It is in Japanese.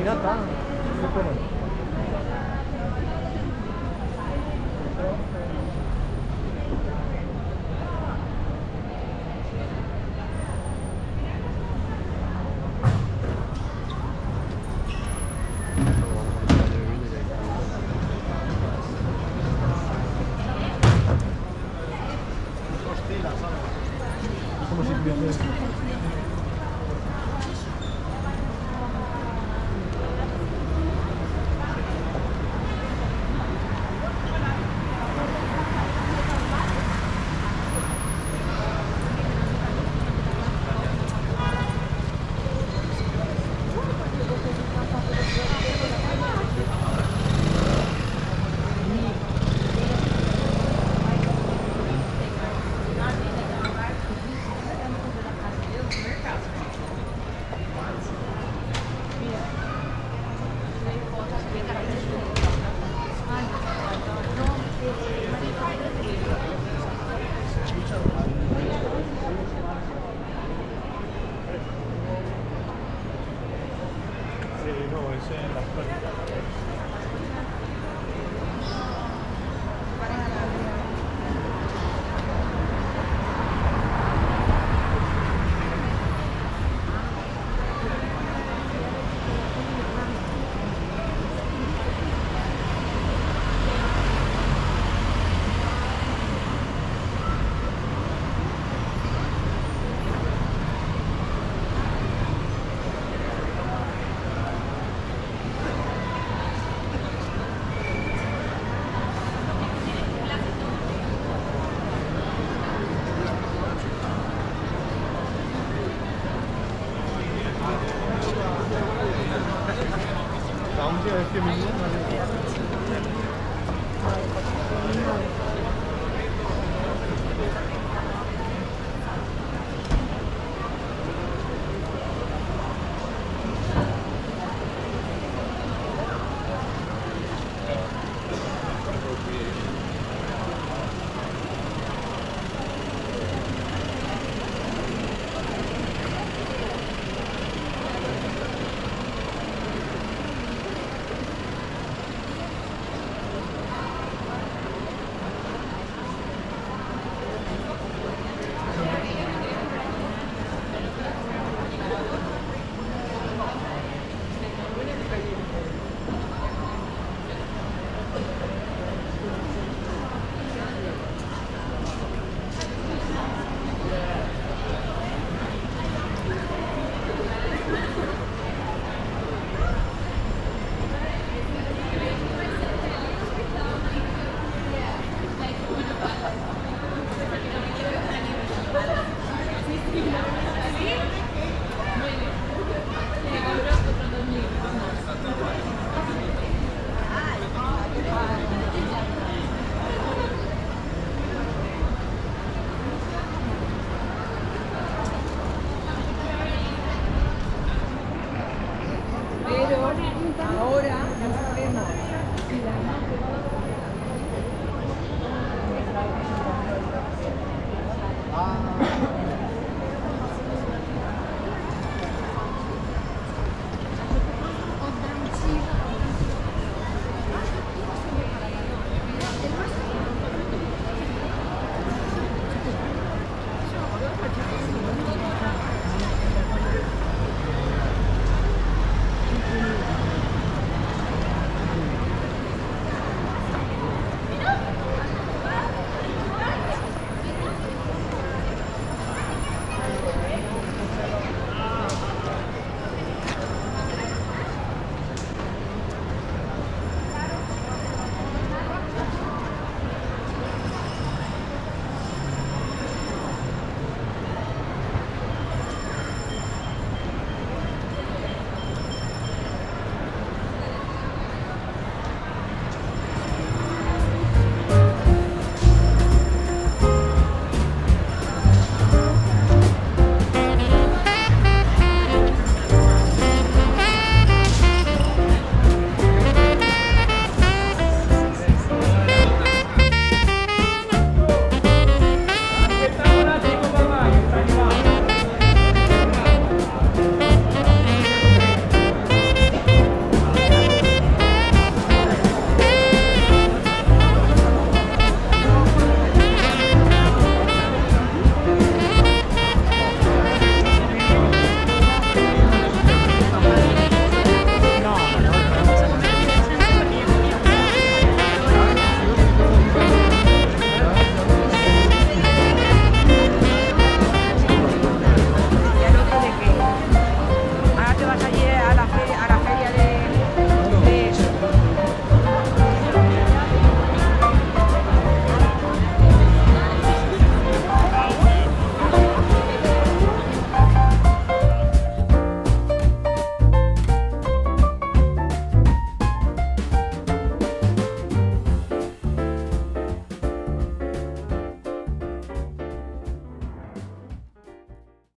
になったとこに。en las